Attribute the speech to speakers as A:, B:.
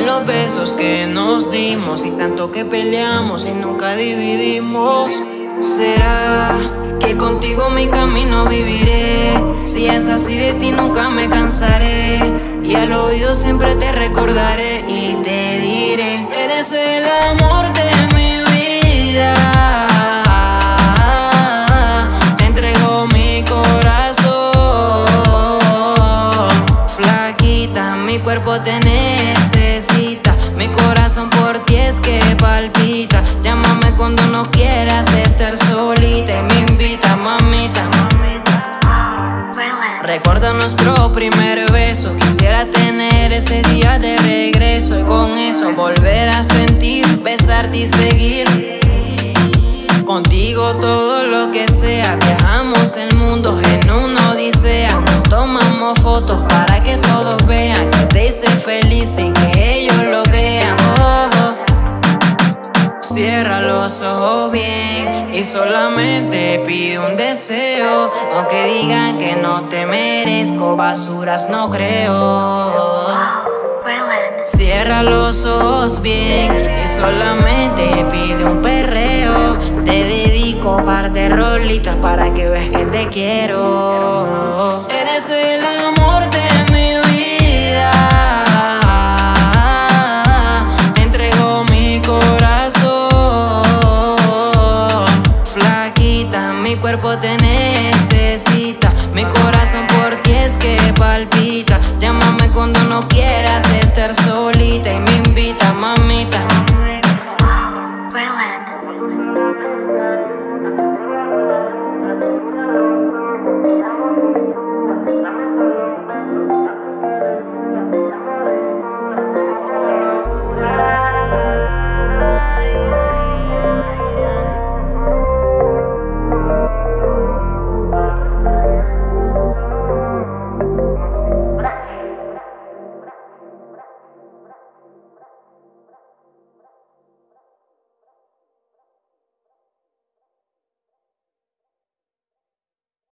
A: en los besos que nos dimos y tanto que peleamos y nunca dividimos. ¿Será que contigo mi camino viviré? Si es así de ti nunca me cansaré y al oído siempre te recordaré y te diré, eres el amor de cuerpo te necesita, mi corazón por ti es que palpita. Llámame cuando no quieras estar solita y me invita, mamita. Recuerda nuestro primer beso. Quisiera tener ese día de regreso y con eso volver a sentir, besarte y seguir. Contigo todo lo que sea. Viajamos feliz sin que ellos lo crean. Oh, oh. Cierra los ojos bien y solamente pide un deseo. Aunque digan que no te merezco, basuras no creo. Cierra los ojos bien y solamente pide un perreo. Te dedico par de rolitas para que veas que te quiero. Cuerpo te necesita. Mi corazón por ti es que palpita. Llámame cuando no quieras estar solita y